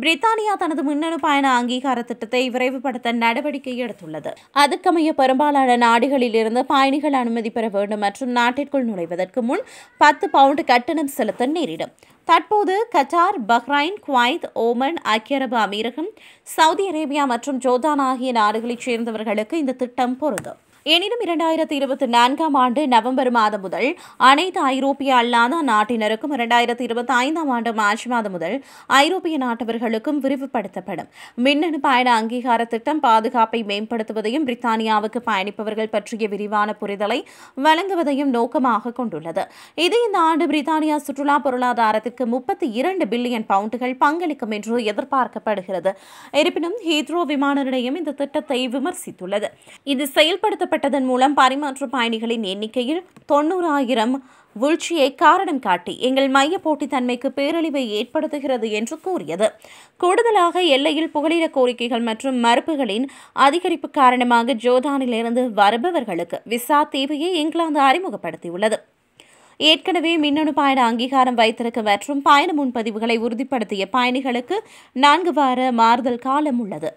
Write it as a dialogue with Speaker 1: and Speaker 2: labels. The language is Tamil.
Speaker 1: பிரித்தானியா தனது மின்னணு பயண அங்கீகார திட்டத்தை விரைவுபடுத்த நடவடிக்கை எடுத்துள்ளது. அதுக்கமைய பெரும்பாலான நாடுகளிலிருந்து பயணிகள் அனுமதி பெற வேண்டும் மற்றும் நாட்டிற்குள் நுழைவதற்கு முன் பத்து பவுண்ட் கட்டணம் செலுத்த நேரிடும். தற்போது கட்டார் பஹ்ரைன் குவைத் ஓமன் ஐக்கிய அரபு அமீரகம் சவுதி அரேபியா மற்றும் ஜோர்தான் ஆகிய நாடுகளைச் சேர்ந்தவர்களுக்கு இந்த திட்டம் பொருந்தும். எனினும் இரண்டாயிரத்தி இருபத்தி நான்காம் ஆண்டு நவம்பர் மாதம் முதல் அனைத்து ஐரோப்பிய அல்லாத நாட்டினருக்கும் இரண்டாயிரத்தி இருபத்தி ஐந்தாம் ஆண்டு மார்ச் மாதம் முதல் ஐரோப்பிய நாட்டவர்களுக்கும் விரிவுபடுத்தப்படும். மின்னணு பயண அங்கீகார திட்டம் பாதுகாப்பை மேம்படுத்துவதையும் பிரித்தானியாவுக்கு பயணிப்பவர்கள் பற்றிய விரிவான புரிதலை வழங்குவதையும் நோக்கமாக கொண்டுள்ளது. இது இந்த ஆண்டு பிரித்தானியா சுற்றுலா பொருளாதாரத்திற்கு முப்பத்தி இரண்டு பில்லியன் பவுண்டுகள் பங்களிக்கும் என்று எதிர்பார்க்கப்படுகிறது. இருப்பினும் ஹீத்ரோ விமான நிலையம் இந்த திட்டத்தை விமர்சித்துள்ளது. இது செயல்படுத்தப்பட்டதன் மூலம் பரிமாற்ற பயணிகளின் எண்ணிக்கையில் தொண்ணூறாயிரம் வீழ்ச்சியை காரணம் காட்டி எங்கள் மைய போட்டித்தன்மைக்கு பேரழிவை ஏற்படுத்துகிறது என்று கூறியது. கூடுதலாக எல்லையில் புகலிட கோரிக்கைகள் மற்றும் மறுப்புகளின் அதிகரிப்பு காரணமாக ஜோர்தானிலிருந்து வருபவர்களுக்கு விசா தேவையை இங்கிலாந்து அறிமுகப்படுத்தியுள்ளது. ஏற்கனவே மின்னணு பயண அங்கீகாரம் வைத்திருக்க மற்றும் பயண முன்பதிவுகளை உறுதிப்படுத்திய பயணிகளுக்கு நான்கு வார மாறுதல் காலம் உள்ளது.